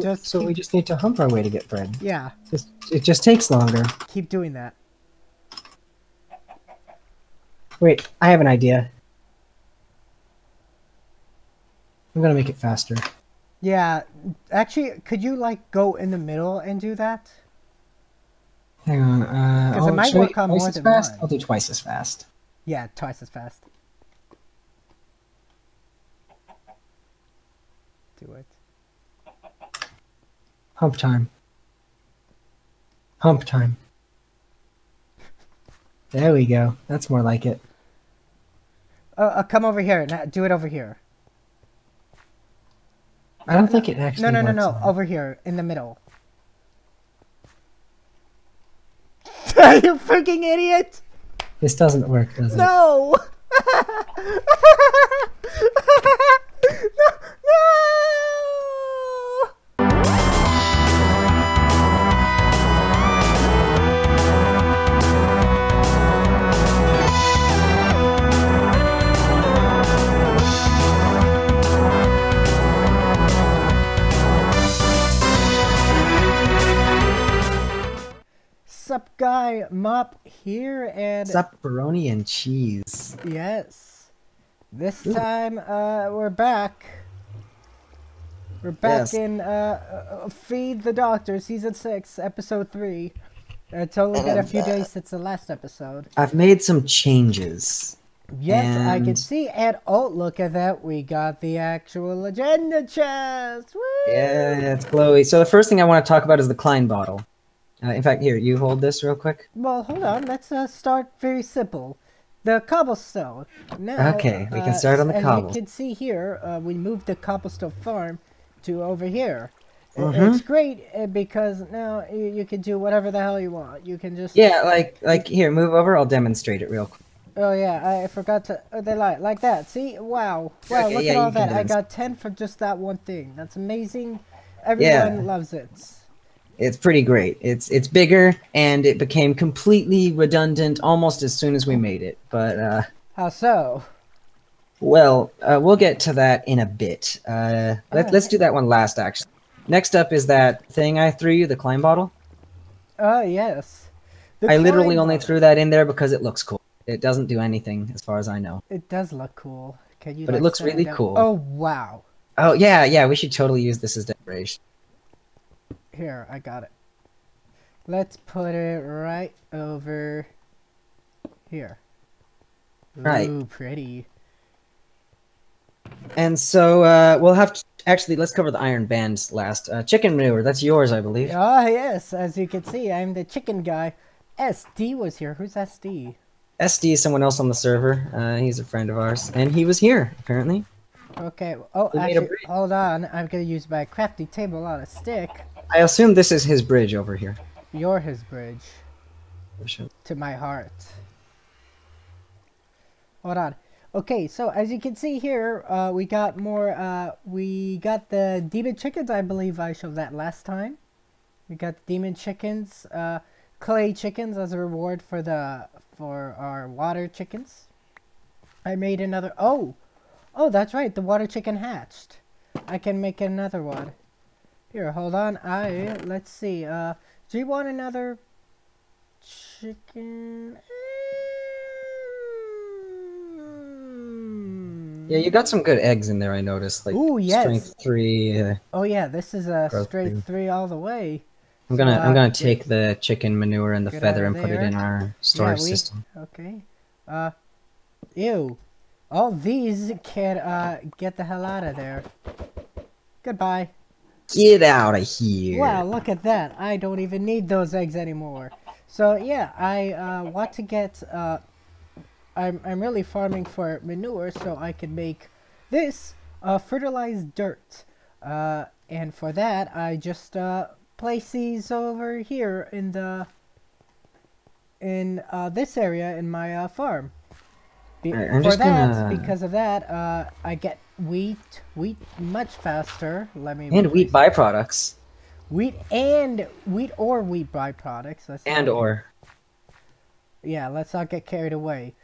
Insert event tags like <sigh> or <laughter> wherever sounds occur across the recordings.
Just so keep- we just need to hump our way to get bread. Yeah, Just, it just takes longer. keep doing that. Wait, I have an idea. I'm gonna make it faster. Yeah, actually, could you like go in the middle and do that? Hang on. Uh, 'Cause it I'll- might work on more as than fast? one. I'll do twice as fast. Yeah, twice as fast. Do it. Hump time. Hump time. There we go. That's more like it. Uh, uh, come over here. Now, do it over here. I don't think it actually. No, no, no, no. Over here, in the middle. <laughs> you freaking idiot! This doesn't work, does it? No! <laughs> <laughs> no! No! Sup, guy? Mop here, and It's pepperoni and cheese. Yes. This Ooh. time, uh, we're back. We're back Yes. in uh, uh, Feed the Doctor, Season 6, Episode 3. It's only been a few uh, days since the last episode. I've made some changes. Yes, I can see. And oh, look at that. We got the actual agenda chest. Woo! Yeah, it's glowy. So the first thing I want to talk about is the Klein bottle. Uh, in fact, here, you hold this real quick. Well, hold on. Let's uh, start very simple. The cobblestone. Now, Okay, we can uh, start on the as cobble. you can see here, uh, we moved the cobblestone farm to over here. I- Mhm. It's great uh, because now you, you can do whatever the hell you want. You can just Yeah, like, like here, move over. I'll demonstrate it real quick. Oh yeah, I forgot to. Oh, they like like that. See, wow, wow! Okay, look yeah, at all that. I got ten for just that one thing. That's amazing. Everyone loves it. It's pretty great. It's it's bigger and it became completely redundant almost as soon as we made it. But uh, How so? well, uh, we'll get to that in a bit. Uh, let, let's do that one last. Actually, next up is that thing I threw you, the Klein bottle. Oh yes. The I literally only bottle. threw that in there because it looks cool. It doesn't do anything as far as I know. It does look cool. Can you? But it looks really cool. Oh wow! Oh yeah, yeah. We should totally use this as decoration. Here, I got it. Let's put it right over here. Right. Ooh, pretty. And so uh, we'll have to actually let's cover the iron bands last. Uh, chicken manure. That's yours, I believe. Ah yes, as you can see, I'm the chicken guy. SD was here. Who's SD? SD is someone else on the server. Uh, he's a friend of ours, and he was here apparently. Okay. Oh, We actually, hold on. I'm gonna use my crafty table on a stick. I assume this is his bridge over here. You're his bridge to my heart. Hold on. Okay, so as you can see here, uh, we got more. Uh, we got the demon chickens. I believe I showed that last time. We got demon chickens, uh, clay chickens as a reward for the for our water chickens. I made another. Oh, oh, that's right. The water chicken hatched. I can make another one. Here, hold on. I let's see. Uh, do you want another chicken? Yeah, you got some good eggs in there. I noticed. Like Ooh, yes. strength three. Uh, Oh yeah, this is a Growth straight three. all the way. I'm gonna So, I'm uh, gonna take the chicken manure and the feather and put it in our storage we- system. Okay. Uh, ew. All these can uh get the hell out of there. Goodbye. Get out of here! Wow, look at that. I don't even need those eggs anymore. So yeah, I uh, want to get. Uh, I'm I'm really farming for manure so I can make this uh, fertilized dirt. Uh, and for that, I just uh, place these over here in the in uh, this area in my uh, farm. Be- I'm for that, gonna- because of that, uh, I get wheat wheat much faster. Let me And wheat byproducts. Wheat and wheat or wheat byproducts. Let's And not- or yeah, let's not get carried away.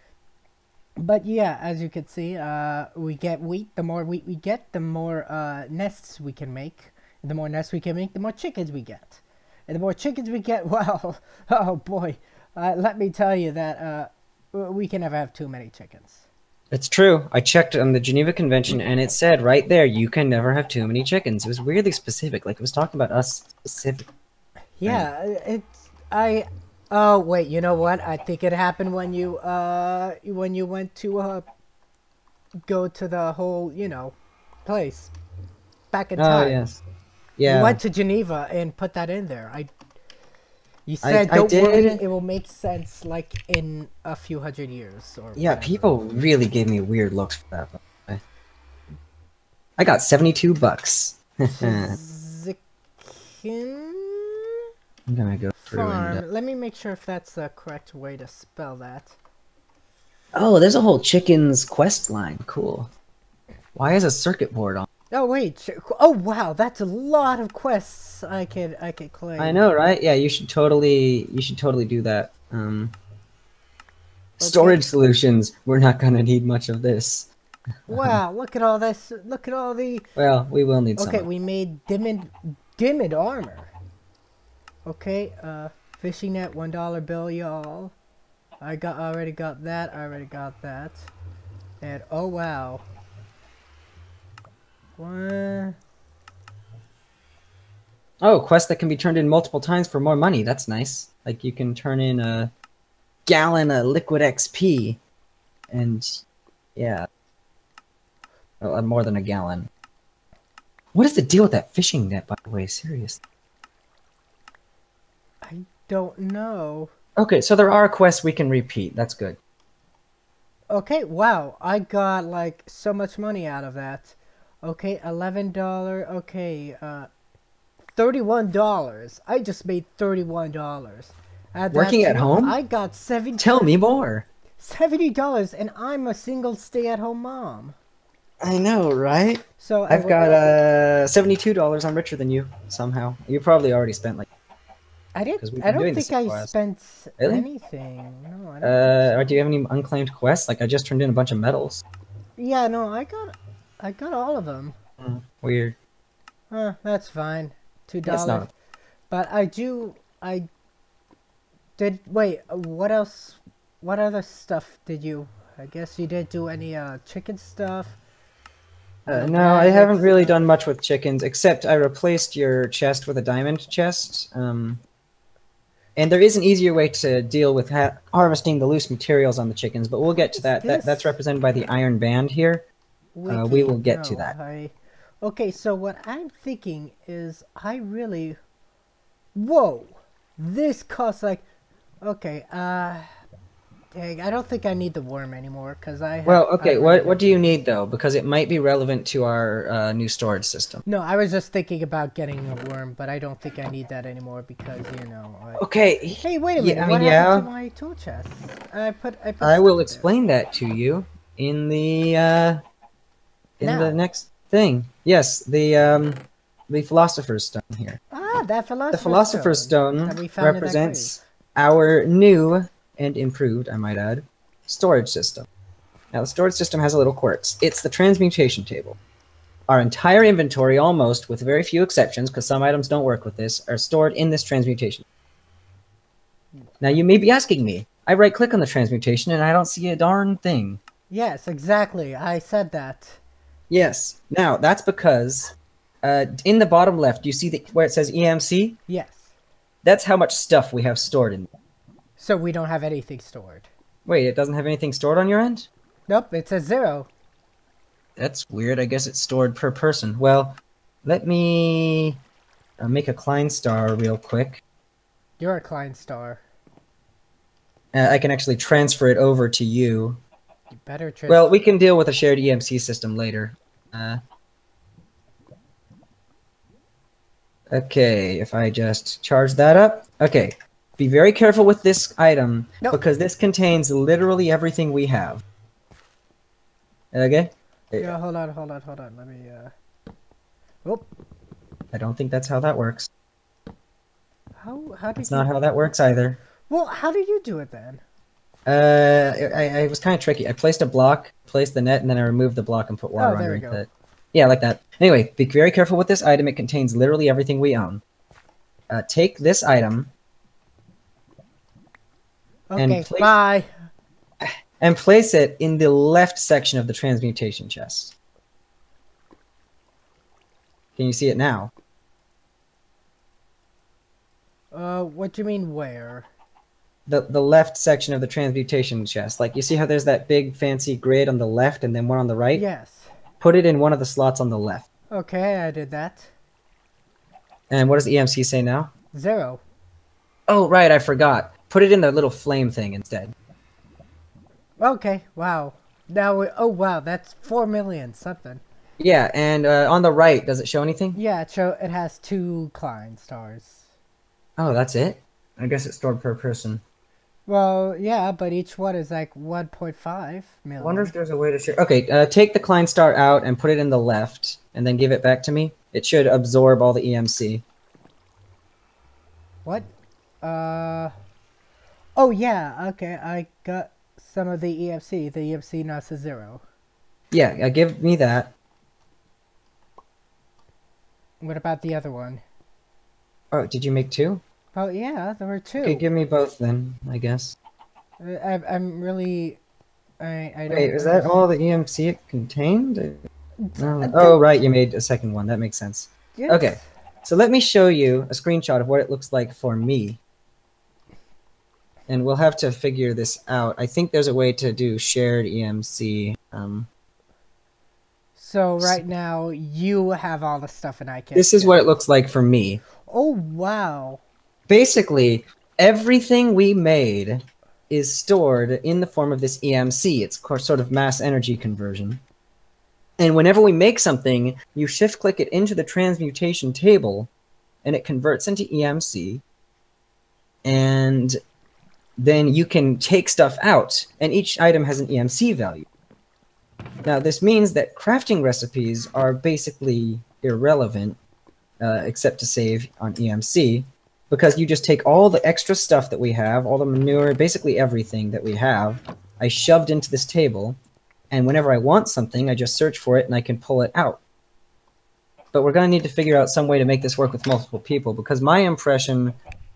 But yeah, as you can see, uh, we get wheat. The more wheat we get, the more uh, nests we can make, And the more nests we can make, the more chickens we get. And the more chickens we get, <laughs> well, oh boy, uh, let me tell you that uh, we can never have too many chickens. It's true. I checked on the Geneva Convention and it said right there you can never have too many chickens. It was weirdly specific, like it was talking about us specific. Yeah, it's I. Oh wait, you know what? I think it happened when you uh when you went to uh go to the whole you know place back in time. Oh time. yes. You Yeah. went to Geneva and put that in there. I. You said, I "Don't worry, did. it will make sense like in a few hundred years." Or Yeah, whatever. people really gave me weird looks for that. the. I got 72 bucks. <laughs> I'm gonna go through and. uh, Farm. Let me make sure if that's the correct way to spell that. Oh, there's a whole chickens quest line. Cool. Why is a circuit board on? Oh wait! Oh wow, that's a lot of quests I could I could claim. I know, right? Yeah, you should totally you should totally do that. Um Storage solutions. We're not gonna need much of this. <laughs> Wow! Look at all this! Look at all the. Well, we will need some Okay, some. we made dimmed dimmed armor. Okay, uh, fishing net, one dollar bill, y'all. I got already got that. I already got that. And oh wow. What? Oh, quest that can be turned in multiple times for more money. That's nice. Like you can turn in a gallon of liquid XP, and yeah, well, uh, more than a gallon. What is the deal with that fishing net, by the way? Serious. I don't know. Okay, so there are quests we can repeat. That's good. Okay, wow, I got like so much money out of that. Okay, eleven dollar. Okay, uh, thirty-one dollars. I just made thirty-one dollars. Working at home? I got seventy. Tell me more. seventy dollars, and I'm a single stay-at-home mom. I know, right? So I've got uh seventy-two dollars. I'm richer than you somehow. You probably already spent like. I didn't. I don't think I spent Really? anything. No, I don't. Uh, or do you have any unclaimed quests? Like I just turned in a bunch of medals. yeah, no, I got. I got all of them. Weird. Huh, that's fine. Two dollars. But I do. I did. Wait. What else? What other stuff did you? I guess you didn't do any uh chicken stuff. Uh, no, I haven't really done much with chickens, except I replaced your chest with a diamond chest. Um, and there is an easier way to deal with ha- harvesting the loose materials on the chickens, but we'll get to that. that. That's represented by the iron band here. Uh, we will get to that. I, okay, so what I'm thinking is I really. Whoa, this costs like. Okay, uh, dang, I don't think I need the worm anymore because I. Have, Well, okay. already What what do you need though? Because it might be relevant to our uh, new storage system. No, I was just thinking about getting a worm, but I don't think I need that anymore because you know. I... Okay, Hey, wait a Yeah, minute. I what mean, happened yeah. to my tool chest? I put. I, put I will there. explain that to you in the uh, in the next thing. Yes, the um, the philosopher's stone here. Ah, that philosopher's The philosopher's stone, that we found in that represents our new and improved, I might add, storage system. Now, the storage system has a little quirks. It's the transmutation table. Our entire inventory, almost, with very few exceptions, because some items don't work with this, are stored in this transmutation. Now, you may be asking me, I right click on the transmutation and I don't see a darn thing. Yes, exactly. I said that. Yes. Now, that's because uh, in the bottom left, you see the, where it says EMC? Yes. That's how much stuff we have stored in So we don't have anything stored. Wait, it doesn't have anything stored on your end? Nope, it says zero. That's weird. I guess it's stored per person. Well, let me uh, make a Klein star real quick. You're a Klein star. Uh, I can actually transfer it over to you. You better try. Well, we can deal with a shared EMC system later. Uh, okay, if I just charge that up. Okay, be very careful with this item Nope. because this contains literally everything we have. Okay? yeah, hold on, hold on, hold on. Let me. uh... Oh, I don't think that's how that works. how how did That's you? not how that works either. Well, how do you do it then? Uh, I, I it was kind of tricky. I placed a block, placed the net, and then I removed the block and put water Oh, underneath it. Yeah, like that. Anyway, be very careful with this item. It contains literally everything we own. Uh, take this item And place- bye. and place it in the left section of the transmutation chest. Can you see it now? Uh, what do you mean where? The the left section of the transmutation chest. Like you see how there's that big fancy grid on the left and then one on the right? Yes. Put it in one of the slots on the left. Okay, I did that. And what does the EMC say now? Zero. Oh right, I forgot. Put it in the little flame thing instead. Okay, wow. Now, we, oh wow, that's four million something. Yeah, and uh, on the right, does it show anything? Yeah, it show it has two Klein stars. Oh, that's it. I guess it's stored per person. Well, yeah, but each one is like 1.5 I wonder if there's a way to share. Okay, uh, take the Klein star out and put it in the left, and then give it back to me. It should absorb all the EMC. What? Uh. Oh yeah. Okay, I got some of the EMC. The EMC now says zero. Yeah, uh, give me that. What about the other one? Oh, did you make two? Oh yeah, there were two. Okay, give me both then. I guess. Uh, I, I'm really. I I. Wait, is that all the EMC it contained? No. Uh, Oh, right, you made a second one. That makes sense. Yes. Okay, so let me show you a screenshot of what it looks like for me. And we'll have to figure this out. I think there's a way to do shared EMC. Um, So right now you have all the stuff and I can't. this is what it looks like for me. Oh wow. Basically, everything we made is stored in the form of this EMC. It's sort of mass energy conversion. And whenever we make something, you shift click it into the transmutation table and it converts into EMC. And then you can take stuff out, and each item has an EMC value. Now, this means that crafting recipes are basically irrelevant, uh, except to save on EMC, because you just take all the extra stuff that we have, all the manure, basically everything that we have, I shoved into this table, and whenever I want something, I just search for it and I can pull it out. But we're going to need to figure out some way to make this work with multiple people, because my impression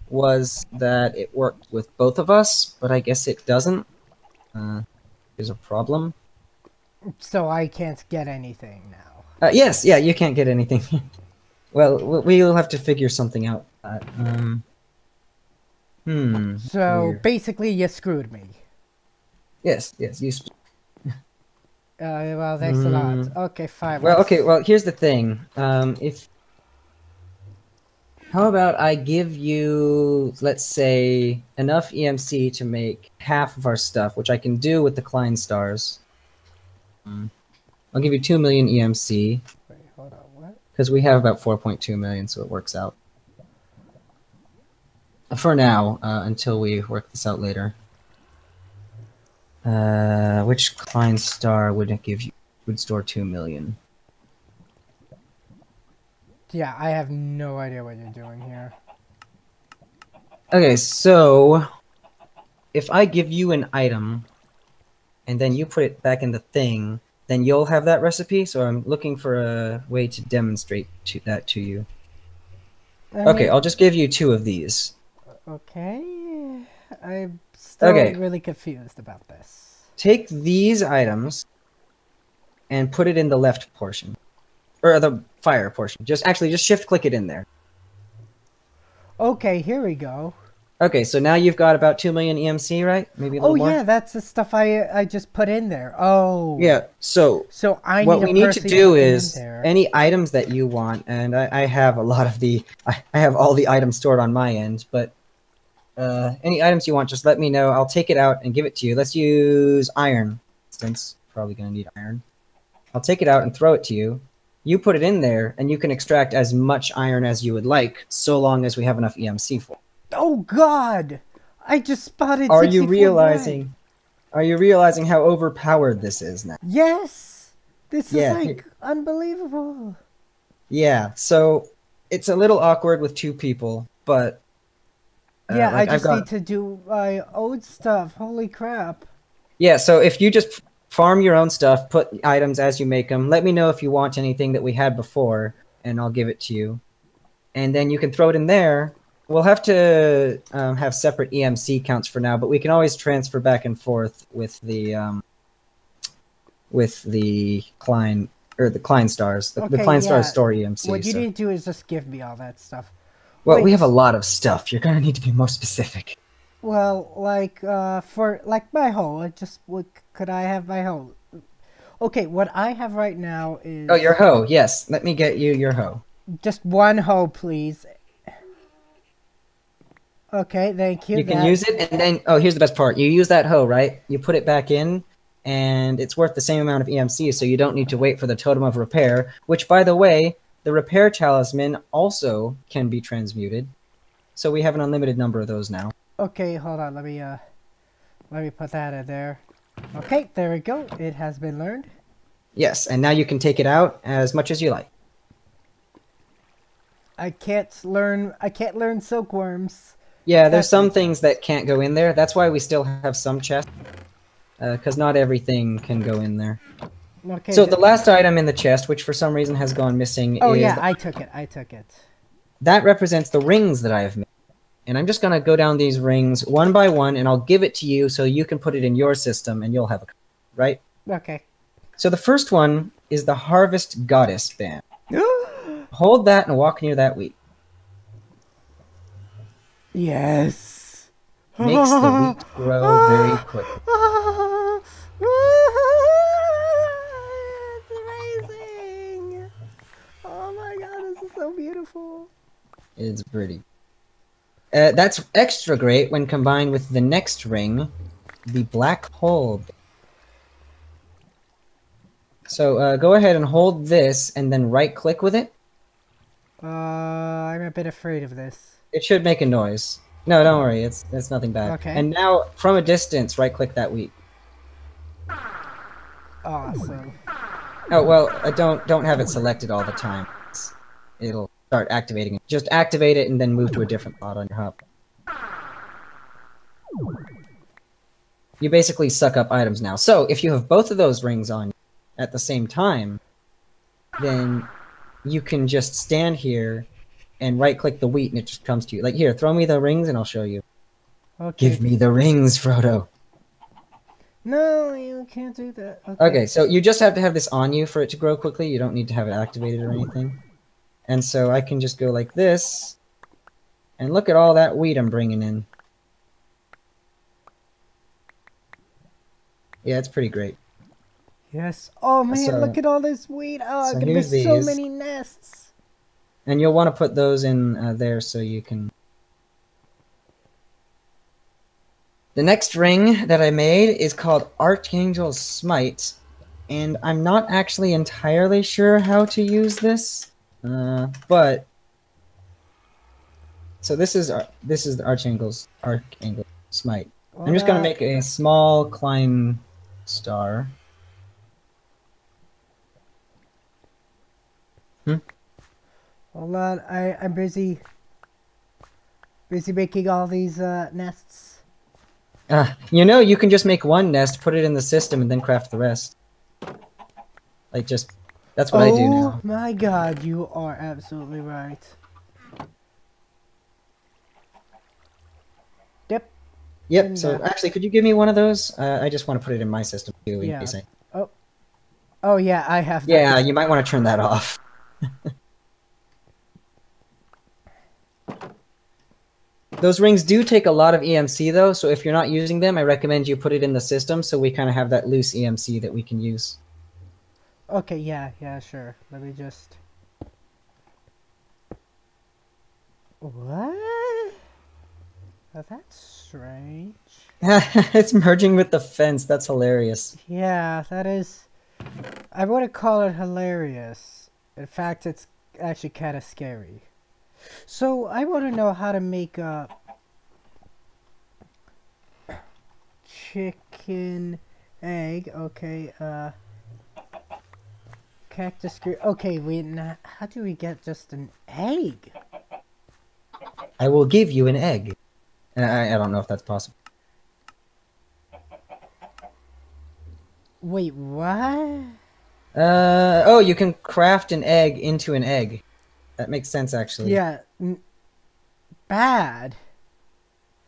was that it worked with both of us, but I guess it doesn't. Uh, there's a problem. So I can't get anything now. Uh, yes, yeah, you can't get anything. <laughs> well, we'll have to figure something out. Um, hmm. So weird. basically you screwed me. yes, yes. You. <laughs> Uh, well, thanks a lot. Okay, fine. Mm. well, let's- okay. Well, here's the thing. Um, if how about I give you, let's say, enough EMC to make half of our stuff, which I can do with the Klein stars. I'll give you two million EMC Wait, hold on. What? because we have about 4.2 million, so it works out. For now, uh, until we work this out later. Uh, which Klein star would give you? Would store two million? Yeah, I have no idea what you're doing here. Okay, so if I give you an item, and then you put it back in the thing, then you'll have that recipe. So I'm looking for a way to demonstrate to that to you. I Okay, mean- I'll just give you two of these. Okay. I'm still Okay. really confused about this. take these items and put it in the left portion or the fire portion just actually just shift click it in there Okay, here we go. okay so now you've got about 2 million emc right maybe a Oh little more yeah, that's the stuff I I just put in there. Oh. yeah so So I what we need to do put them in is any items that you want and I, I have a lot of the I, I have all the items stored on my end but uh, any items you want just let me know i'll take it out and give it to you let's use iron since probably going to need iron i'll take it out and throw it to you you put it in there and you can extract as much iron as you would like so long as we have enough emc for. Oh God! I just spotted. are you 64 realizing are you realizing how overpowered this is now. Yes. This Yeah, is like unbelievable. Yeah, so it's a little awkward with two people, but uh, yeah, like, I just got- need to do my old stuff. Holy crap! yeah. So if you just farm your own stuff, put items as you make them. Let me know if you want anything that we had before, and I'll give it to you. And then you can throw it in there. We'll have to um, have separate EMC counts for now, but we can always transfer back and forth with the um, with the Klein or the Klein stars, the, the Okay, Klein stars yeah. store EMC. what you so- need to do is just give me all that stuff. Well, we have a lot of stuff. You're gonna need to be more specific. Well, like uh, for like my hoe, I just what could I have my hoe? Okay, what I have right now is Oh, your hoe. Yes, let me get you your hoe. just one hoe, please. Okay, thank you. You can that- use it, and then oh, here's the best part. You use that hoe, right? You put it back in, and it's worth the same amount of EMC, so you don't need to wait for the totem of repair. Which, by the way, the repair talisman also can be transmuted. So we have an unlimited number of those now. Okay, hold on. Let me uh, let me put that in there. Okay, there we go. It has been learned. Yes, and now you can take it out as much as you like. I can't learn. I can't learn silkworms. Yeah, there's some things that can't go in there. That's why we still have some chests, because not everything can go in there. Okay. So the last item in the chest, which for some reason has gone missing, oh is yeah, I took it. I took it. that represents the rings that I have made. And I'm just gonna go down these rings one by one, and I'll give it to you so you can put it in your system, and you'll have a right. Okay. So the first one is the Harvest Goddess band. <gasps> Hold that and walk near that wheat. yes. Makes the wheat <laughs> grow very quickly. <laughs> It's amazing. Oh my so beautiful. It's pretty. Uh, that's extra great when combined with the next ring, the black hole. So uh, go ahead and hold this, and then right click with it. Uh, I'm a bit afraid of this. It should make a noise. No, don't worry. It's it's nothing bad. Okay. And now, from a distance, right click that wheat. Awesome. Oh well, uh, don't don't have it selected all the time. It'll start activating it. Just activate it and then move to a different spot on your hub. You basically suck up items now. So if you have both of those rings on at the same time, then you can just stand here and right click the wheat and it just comes to you. Like here, throw me the rings and I'll show you. Okay. Give me the rings, Frodo. No, you can't do that. Okay, so you just have to have this on you for it to grow quickly. You don't need to have it activated or anything. And so I can just go like this. And look at all that wheat I'm bringing in. Yeah, it's pretty great. Yes. Oh man, So- look at all this wheat. Oh, so I'm gonna here's so many nests. And you'll want to put those in uh, there so you can... The next ring that I made is called Archangel's Smite. And I'm not actually entirely sure how to use this. Uh, but... So this is our, this is the Archangel's Archangel Smite. I'm just gonna make a small Klein star. Hmm? Hold on, I I'm busy. Busy making all these uh, nests. Uh, you know, you can just make one nest, put it in the system, and then craft the rest. Like, just that's what oh I do now. my god, you are absolutely right. Yep. Yep. and, So uh, actually, could you give me one of those? Uh, I just want to put it in my system too. In Yeah. case I... Oh yeah, I have. that. Yeah, you might want to turn that off. <laughs> Those rings do take a lot of EMC though, so if you're not using them, I recommend you put it in the system so we kind of have that loose EMC that we can use. Okay, yeah, yeah, sure. Let me just. What? Oh, that's strange. <laughs> it's merging with the fence. That's hilarious. Yeah, that is. I wouldn't call it hilarious. In fact, it's actually kind of scary. So I want to know how to make a chicken egg. Okay. Uh. Cactus green. Okay, wait. Now, how do we get just an egg? I will give you an egg. Uh, I, I don't know if that's possible. Wait, what? Uh oh, you can craft an egg into an egg. That makes sense actually. Yeah. Bad.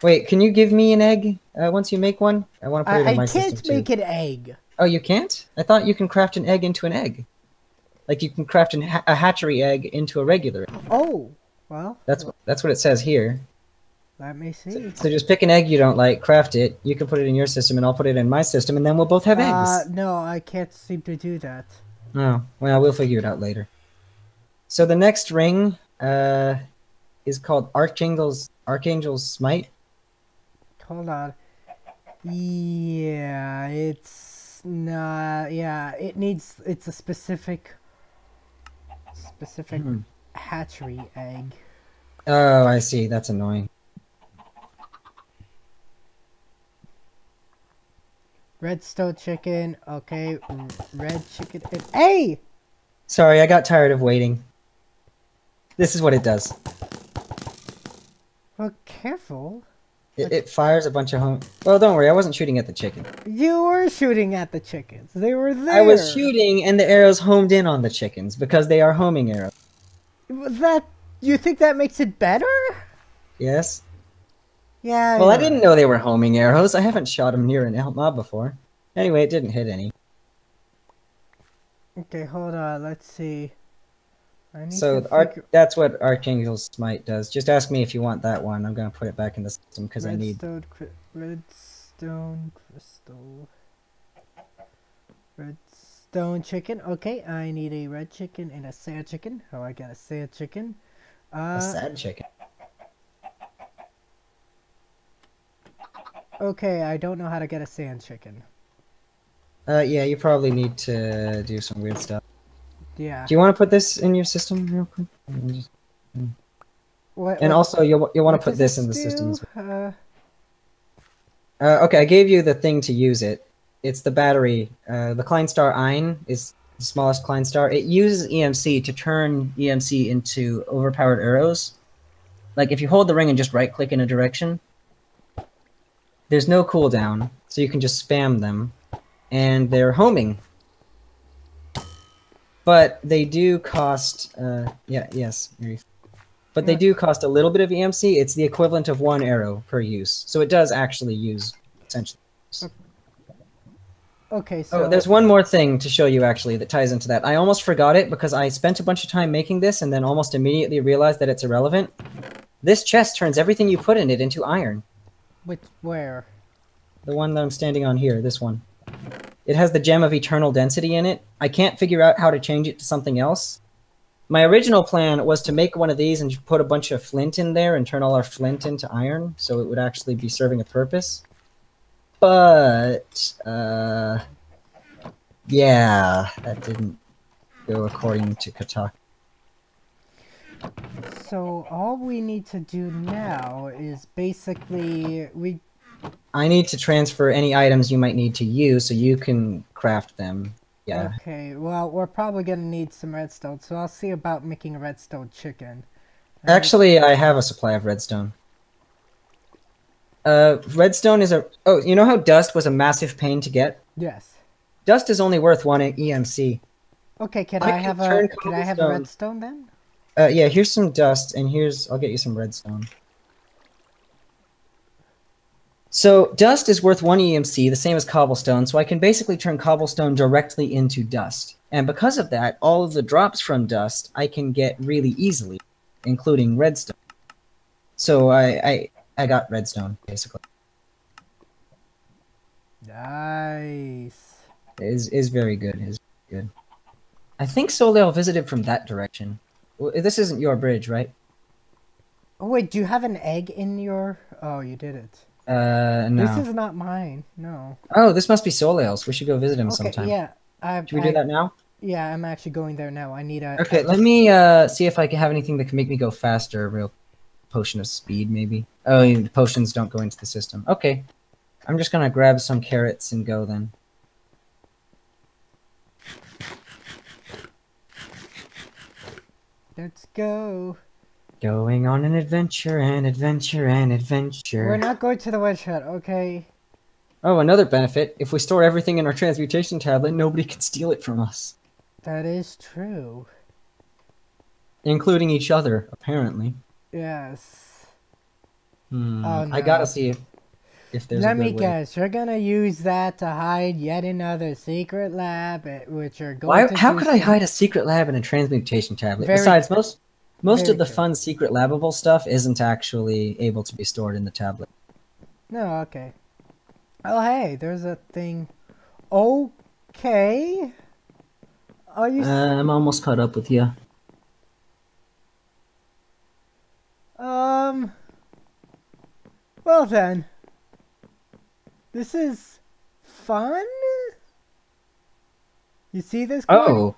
Wait, can you give me an egg uh, once you make one? I want to put it I, in my I can't make too. an egg. Oh, you can't? I thought you can craft an egg into an egg. Like you can craft an ha- a hatchery egg into a regular. egg. Oh, well, That's that's what it says here. let me see. So just pick an egg you don't like, craft it. You can put it in your system, and I'll put it in my system, and then we'll both have Uh, eggs. no, I can't seem to do that. Oh, well, we'll figure it out later. So the next ring uh, is called Archangel's Archangel's Smite. Hold on. Yeah, it's not. Yeah, it needs. It's a specific, specific Hmm. hatchery egg. Oh, I see. That's annoying. Redstone chicken. Okay, red chicken. And, hey, Sorry, I got tired of waiting. This is what it does. well, careful. It, it fires a bunch of home. Well, don't worry, I wasn't shooting at the chicken. You were shooting at the chickens. They were there. I was shooting, and the arrows homed in on the chickens because they are homing arrows. That you think that makes it better? Yes. Yeah. Well, I didn't know they were homing arrows. I haven't shot them near an mob before. Anyway, it didn't hit any. Okay, hold on. Let's see. So to the arc, figure- that's what Archangel's Smite does. Just ask me if you want that one. I'm gonna put it back in the system because I need. redstone, cri- redstone crystal, redstone chicken. Okay, I need a red chicken and a sand chicken. Oh, I got a sand chicken. a Uh, sad chicken. okay, I don't know how to get a sand chicken. Uh, yeah, you probably need to do some weird stuff. Yeah. Do you want to put this in your system real quick? And just- What, And what- also, you'll you'll want to put this in the do? system. as Uh, Uh, okay, I gave you the thing to use it. It's the battery. Uh, the Kleinstar Ein is the smallest Kleinstar. It uses EMC to turn EMC into overpowered arrows. Like if you hold the ring and just right click in a direction, there's no cooldown, so you can just spam them, and they're homing. But they do cost. Uh, yeah, yes. But they do cost a little bit of EMC. It's the equivalent of one arrow per use, so it does actually use essentially. okay, so Oh, there's one more thing to show you actually that ties into that. I almost forgot it because I spent a bunch of time making this and then almost immediately realized that it's irrelevant. This chest turns everything you put in it into iron. which where? The one that I'm standing on here, this one. It has the gem of eternal density in it. I can't figure out how to change it to something else. My original plan was to make one of these and put a bunch of flint in there and turn all our flint into iron, so it would actually be serving a purpose. But, uh, yeah, that didn't go according to Kotaku. So all we need to do now is basically we I need to transfer any items you might need to use so you can craft them. Yeah. Okay, well, we're probably gonna need some redstone, so I'll see about making a redstone chicken. And- Actually, I have a supply of redstone. Uh, redstone is a. Oh, you know how dust was a massive pain to get? yes. Dust is only worth one EMC. Okay, can I I, have a can I have a redstone then? Uh, yeah, here's some dust, and here's. I'll get you some redstone. So, dust is worth one EMC, the same as cobblestone, so I can basically turn cobblestone directly into dust. And because of that, all of the drops from dust I can get really easily, including redstone. So, I, I, I got redstone, basically. Nice. is is very good. Is good. I think Solel visited from that direction. This isn't your bridge, right? Oh wait, do you have an egg in your? Oh, you did it. Uh, no. This is not mine. No. Oh, this must be Solel's. We should go visit him Okay, sometime. yeah. I, Should we do that now? Yeah, I'm actually going there now. I need a. Okay, let me uh see if I can have anything that can make me go faster. Real potion of speed, maybe. Oh, yeah, potions don't go into the system. Okay, I'm just gonna grab some carrots and go then. Let's go. Going on an adventure and adventure and adventure. We're not going to the wedge hut, okay? Oh, another benefit. If we store everything in our transmutation tablet, nobody can steal it from us. That is true. Including each other, apparently. Yes. Hmm. Oh, I gotta see if, if there's Let me way. guess. You're gonna use that to hide yet another secret lab, at which you're going Why, how could I hide a secret lab in a transmutation tablet? Very Besides, most most Very of the fun secret labable stuff isn't actually able to be stored in the tablet. No, okay. Oh, hey, there's a thing. Okay. Are you? s I'm almost caught up with you. Um. Well then. This is fun. You see this? Oh,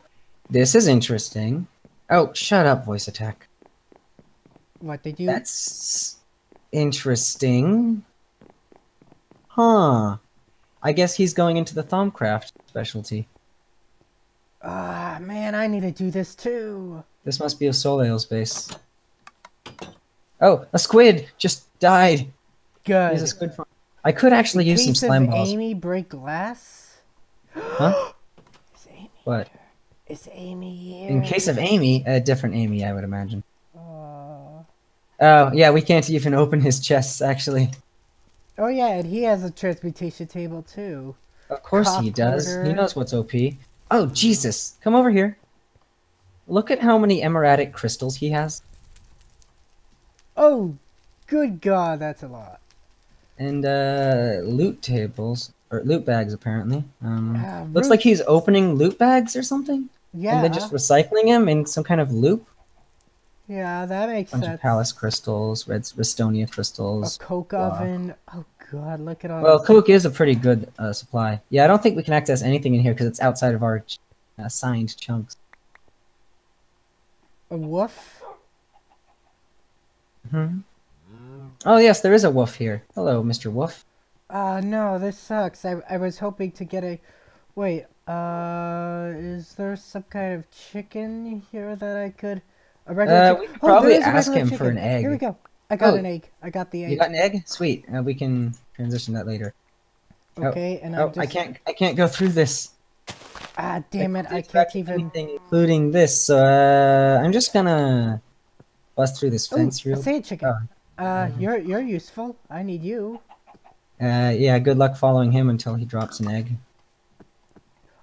this is interesting. Oh, shut up, voice attack. What did you? That's interesting. Huh. I guess he's going into the Thaumcraft specialty. Ah, man, I need to do this too. This must be a Soleil's base. Oh, a squid just died. Good. He's a squid farm. I could actually use some of balls. Amy break glass. Huh? <gasps> Amy? What? Is Amy here? In case of Amy, a different Amy, I would imagine. Uh, Oh, yeah, we can't even open his chests, actually. oh yeah, and he has a transmutation table too. Of course he Cop does. He knows what's OP. Oh, Jesus. Come over here. Look at how many Emeradic crystals he has. Oh, good God, that's a lot. And, uh, loot tables. Or loot bags, apparently. Um, Ah, looks like he's opening loot bags or something? Yeah, And then just recycling them in some kind of loop? yeah, that makes bunch sense. of Palis crystals, red Restonia A crystals. coke Wow. oven. Oh God, look at all. Well, coke is a pretty good uh, supply. Yeah, I don't think we can access anything in here because it's outside of our assigned chunks. A woof. hmm Oh yes, there is a wolf here. Hello, Mr. Wolf. Uh no, this sucks. I I was hoping to get a. Wait. Uh, is there some kind of chicken here that I could? A regular. Uh, chick- we Oh, probably is ask him for an egg. Here we go. I got Oh. an egg. I got the egg. You got an egg? Sweet. Uh, we can transition that later. oh, okay, and I'm Oh, just. I can't. I can't go through this. Ah, damn it! I can't even. anything, including this. So uh, I'm just gonna bust through this Oh, fence a real. sand chicken. oh. Uh, you're you're useful. I need you. Uh, yeah. Good luck following him until he drops an egg.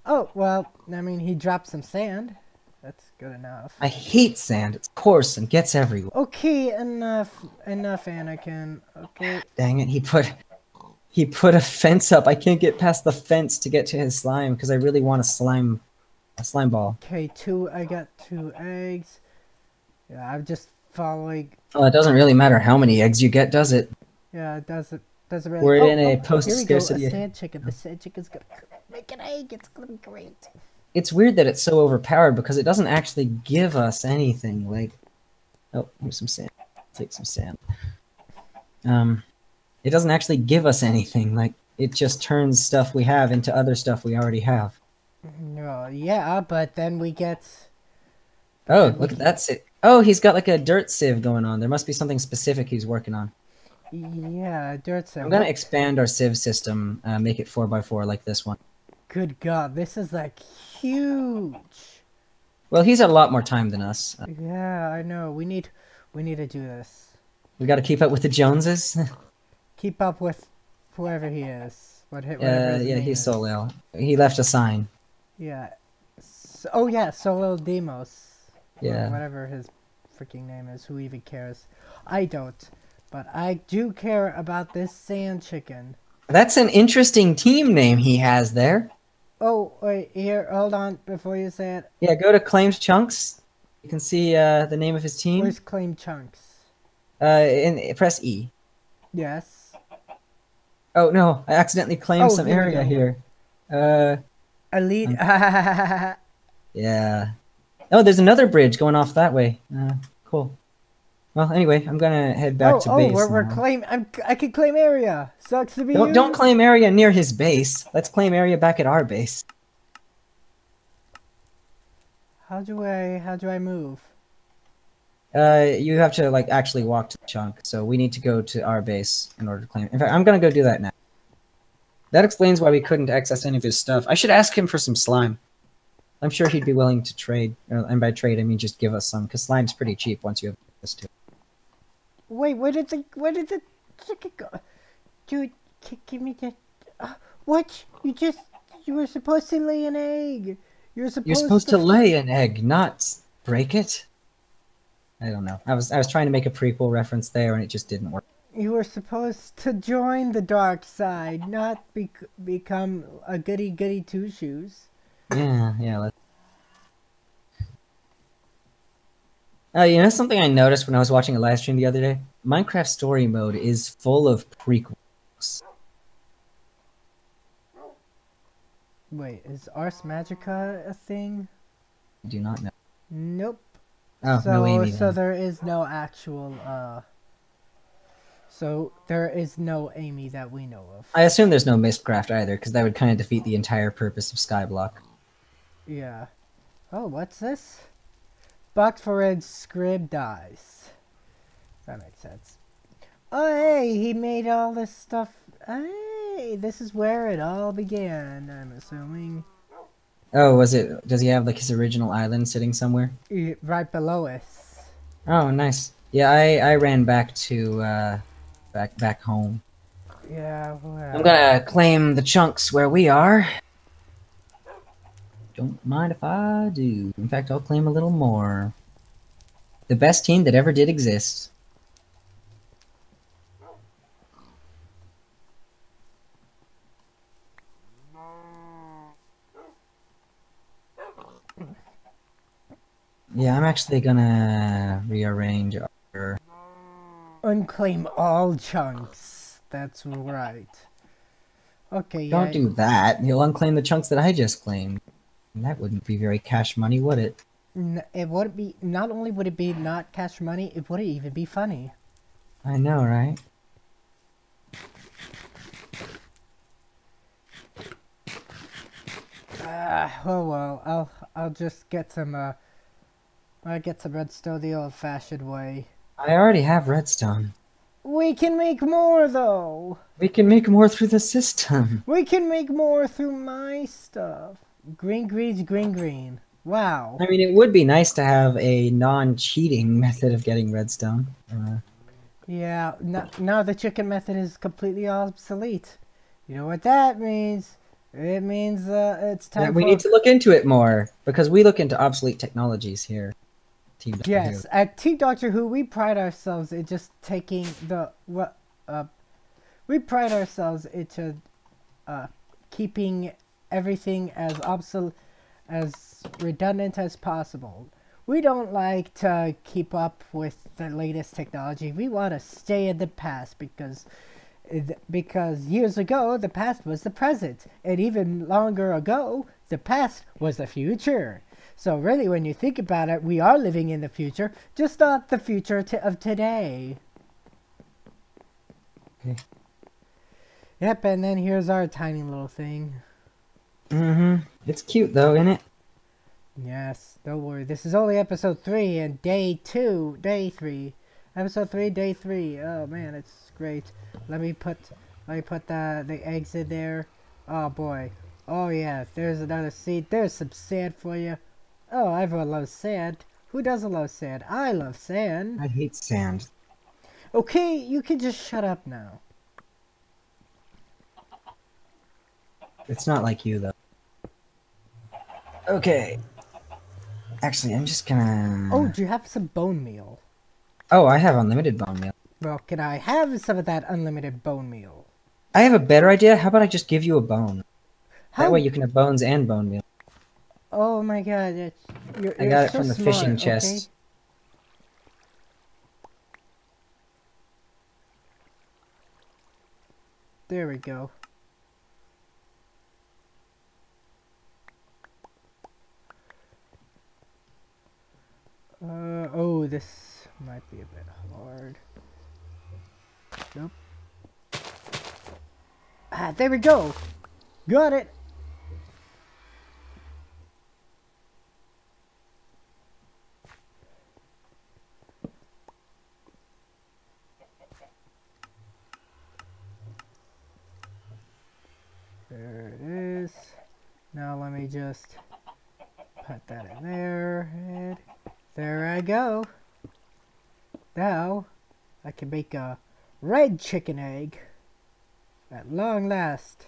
Oh well, I mean he dropped some sand. That's good enough. I hate sand. It's coarse and gets everywhere. Okay, enough, enough, Anakin. Okay. Dang it! He put he put a fence up. I can't get past the fence to get to his slime because I really want a slime a slime ball. Okay, two. I got two eggs. Yeah, I'm just following. Well, it doesn't really matter how many eggs you get, does it? Yeah, it doesn't doesn't really. We're oh, in a oh, Here we go. post-scarcity- A sand chicken. The sand chicken's gonna make an egg. It's gonna be great. It's weird that it's so overpowered because it doesn't actually give us anything. Like, oh, here's some sand. Take some sand. Um, it doesn't actually give us anything. Like, it just turns stuff we have into other stuff we already have. No, yeah, but then we get. Oh, look at that. Oh, he's got like a dirt sieve going on. There must be something specific he's working on. Yeah, dirt sand. I'm gonna expand our sieve system, uh, make it four by four like this one. Good God, this is like huge. Well, he's had a lot more time than us. Uh, Yeah, I know. We need, we need to do this. we got to keep up with the Joneses. Keep up with whoever he is. What hit? uh, yeah, he's Solel. He left a sign. Yeah. So, oh yeah, Solo Demos. or Yeah. Whatever his freaking name is. Who even cares? I don't. But I do care about this sand chicken. That's an interesting team name he has there. Oh wait, here, hold on before you say it. Yeah, go to claimed chunks. You can see uh, the name of his team. Where's Claimed chunks? Uh, and press E. Yes. Oh no, I accidentally claimed Oh, some here area here. Uh, Elite. <laughs> yeah. Oh, there's another bridge going off that way. Uh, cool. Well, anyway, I'm gonna head back oh, to oh, base. we're, we're now. claim. I'm, I can claim area. Sucks to be Don't, you. don't claim area near his base. Let's claim area back at our base. How do I? How do I move? Uh, you have to like actually walk to the chunk. So we need to go to our base in order to claim. In fact, I'm gonna go do that now. That explains why we couldn't access any of his stuff. I should ask him for some slime. I'm sure he'd be willing to trade, and by trade I mean just give us some, because slime's pretty cheap once you have access to it. Wait, where did the where did the chicken go? Dude, give me the. Uh, what? You just you were supposed to lay an egg. You're supposed. You're supposed to lay an egg, not break it. I don't know. I was I was trying to make a prequel reference there, and it just didn't work. You were supposed to join the dark side, not be- become a goody goody two shoes. Yeah, yeah. Uh, you know something I noticed when I was watching a live stream the other day? Minecraft Story Mode is full of prequels. Wait, is Ars Magica a thing? I do not know. Nope. Oh, so no Amy. so there is no actual uh. So there is no Amy that we know of. I assume there's no Mystcraft either, because that would kind of defeat the entire purpose of Skyblock. Yeah. Oh, what's this? Box for red scrib dies. That makes sense. Oh, hey, he made all this stuff. Hey, this is where it all began, I'm assuming. Oh, was it? Does he have like his original island sitting somewhere? Right below us. Oh, nice. Yeah, I I ran back to uh, back back home. Yeah, well. I'm gonna claim the chunks where we are. Don't mind if I do. In fact, I'll claim a little more. The best team that ever did exist. Yeah, I'm actually gonna rearrange our Unclaim all chunks. That's right. Okay, Don't yeah. do that. You'll unclaim the chunks that I just claimed. That wouldn't be very cash money, would it? N- it wouldn't be not only would it be not cash money, it wouldn't even be funny. I know, right? Ah, oh well. I'll I'll just get some uh. I'll get some redstone the old-fashioned way. I already have redstone. We can make more though. We can make more through the system. We can make more through my stuff. Green green's green green. Wow. I mean, it would be nice to have a non-cheating method of getting redstone. Uh, Yeah. N- now the chicken method is completely obsolete. You know what that means? It means uh, it's time we need to look into it more because we look into obsolete technologies here. Team Doctor Who. Yes, at Team Doctor Who, we pride ourselves in just taking the what uh, we pride ourselves into uh, keeping everything as obsolete, as redundant as possible. We don't like to keep up with the latest technology. We want to stay in the past because because years ago the past was the present, and even longer ago the past was the future. So really, when you think about it, we are living in the future, just not the future t- of today. Okay. Yep, and then here's our tiny little thing. Mm-hmm. It's cute though, isn't it? Yes, don't worry. This is only episode three and day two, day three, episode three, day three. Oh man, it's great. Let me put, let me put the the eggs in there. Oh boy. Oh yeah, there's another seed. There's some sand for you. Oh, everyone loves sand. Who doesn't love sand? I love sand. I hate sand. Okay, you can just shut up now. It's not like you though. Okay. Actually, I'm just gonna. Oh, do you have some bone meal? Oh, I have unlimited bone meal. Well, can I have some of that unlimited bone meal? I have a better idea. How about I just give you a bone? How? That way you can have bones and bone meal. Oh my god, it's, you're, I you're got it so from the smart, fishing okay? chest. There we go. This might be a bit hard. Nope. Ah, there we go! Got it! There it is. Now let me just put that in there, and there I go. Now, I can make a red chicken egg at long last.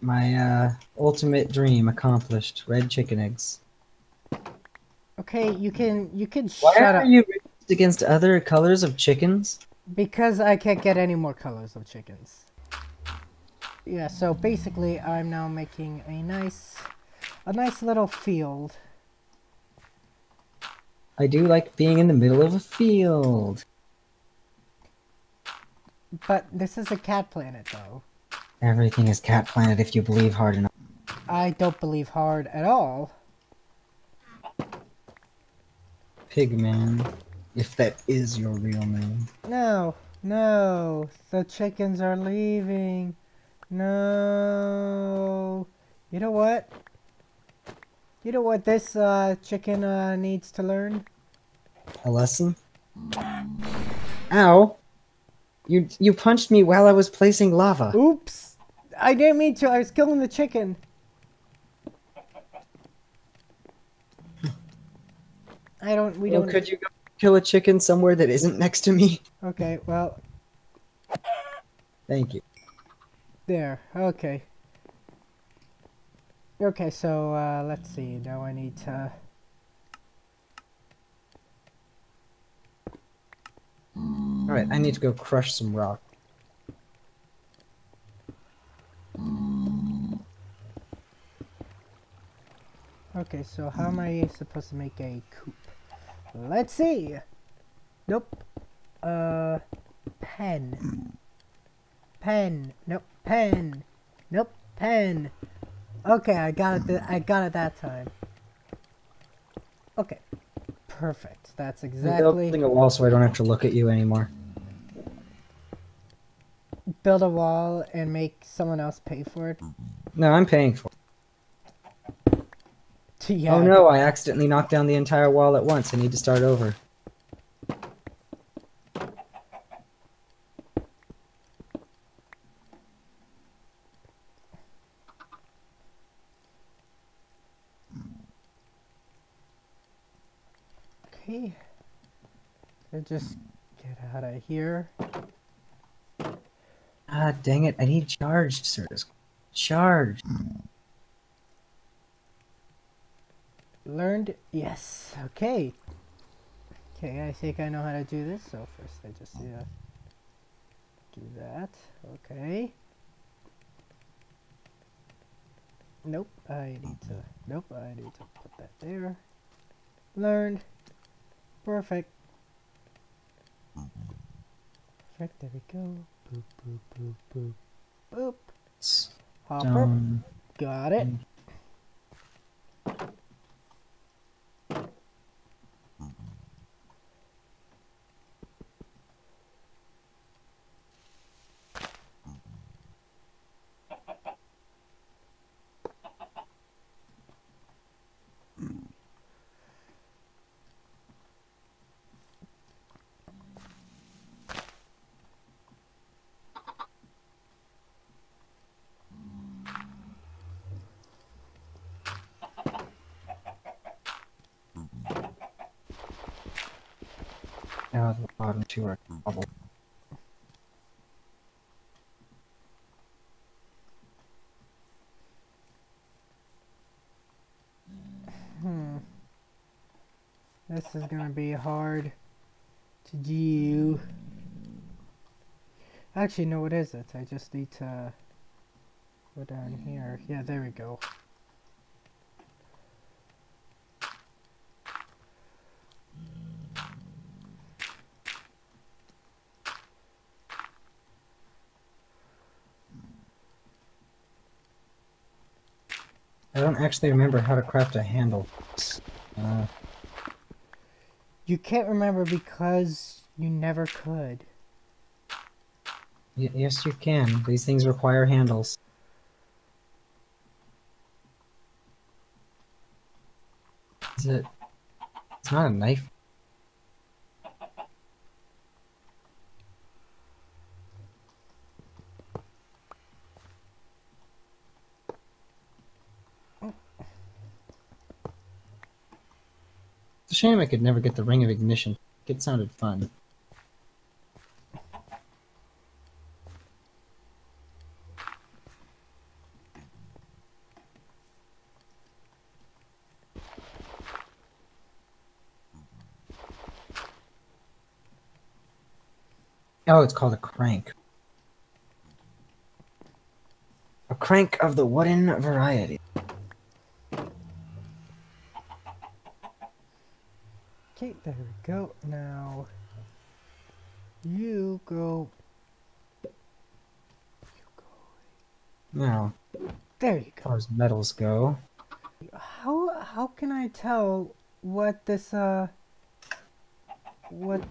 My uh, ultimate dream accomplished. Red chicken eggs. Okay, you can you can Why shut are you against other colors of chickens? because I can't get any more colors of chickens. Yeah, so basically I'm now making a nice a nice little field. I do like being in the middle of a field. But this is a cat planet though. Everything is Cat Planet if you believe hard enough. I don't believe hard at all. Pigman, if that is your real name. No, no, the chickens are leaving. No. You know what? You know what this uh, chicken uh, needs to learn? A lesson? Ow! You you punched me while I was placing lava. Oops! I didn't mean to. I was killing the chicken. I don't. We Well, don't. could you go kill a chicken somewhere that isn't next to me? Okay. Well, Thank you. there. Okay. Okay. So uh, let's see. Now I need to. Alright, I need to go crush some rock. Okay. So how am I supposed to make a coop? Let's see. Nope. Uh, pen. Pen. Nope. Pen. Nope. Pen. Okay, I got it. I got it that time. Okay. Perfect. That's exactly. building a wall so I don't have to look at you anymore. Build a wall and make someone else pay for it. No, I'm paying for it. <laughs> yeah. Oh no, I accidentally knocked down the entire wall at once. I need to start over. Okay. So just get out of here. Ah, dang it. I need charged service. Charge. Learned. Yes. Okay. Okay, I think I know how to do this. So first I just yeah, do that. Okay. Nope. I need to. Nope. I need to put that there. Learned. Perfect. Perfect. There we go. Boop boop boop boop boop. Hopper. Stone. Got it. Mm. The bottom. Hmm. This is gonna be hard to do. Actually, no, what is it? I just need to go down here. Yeah, there we go. Actually remember how to craft a handle. Uh, You can't remember because you never could. y- yes, you can. These things require handles. Is it? It's not a knife. Shame I could never get the ring of ignition. It sounded fun. Oh, it's called a crank. A crank of the wooden variety. Okay, there we go. Now, you go. You go. Now, There you as go. far as metals go, How how can I tell what this uh what the